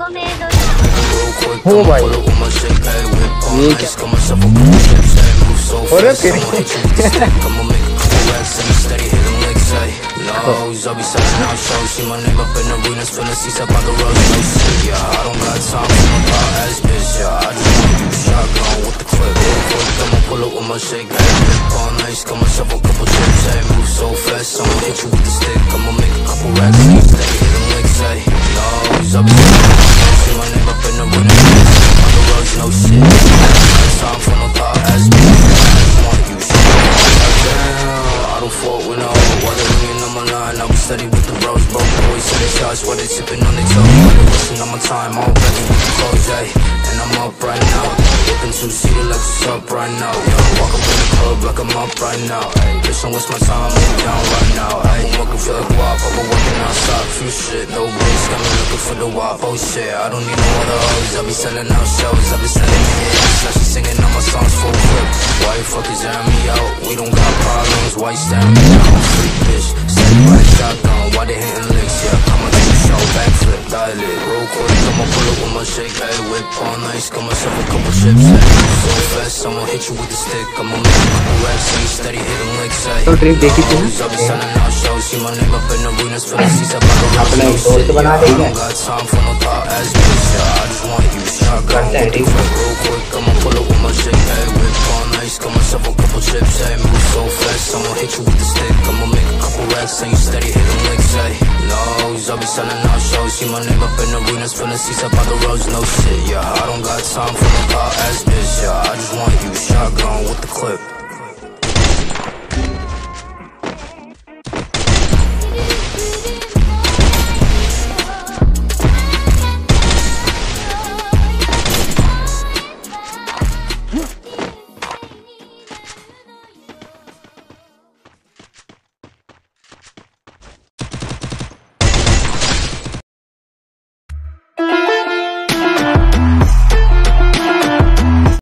Oh my What up in on make a couple racks. Steady with the bros Broke boys to the shots while they sipping on their toes While they wasting on my time, all ready with the clothes, ayy And I'm up right now. Whipping two-seater like what's up right now? Yeah, walk up in the club like I'm up right now. Ayy Bitch, don't waste my time, I'm down right now. Ayy I'm working for the guap, I've been working non-stop. Few shit, no bitch, got me looking for the wop Oh shit, I don't need no other hoes. I be selling out shows, I be selling hits. Now she singing all my songs full clip Why you fuckers air me out? We don't got problems, why you staring me? Down? Freak bitch, the shotgun Why they hitting licks, yeah I'ma do the show, backflip, dial it Real quick, I'ma pull up with my shake Hey, whip all nice, got myself a couple chips Hey, so fast, I'ma hit you with the stick I'ma make a couple and you steady hitting licks Hey, तो trip देखी थी ना? Lows, I be selling out shows See I'ma make a couple racks, and you steady hitting licks Hey, eh? lows, I be selling out shows. See my name up in the arenas, filling seats up on the roads No shit, yeah, I don't got time for no thought ass bitch Yeah, I just want you shotgun with the clip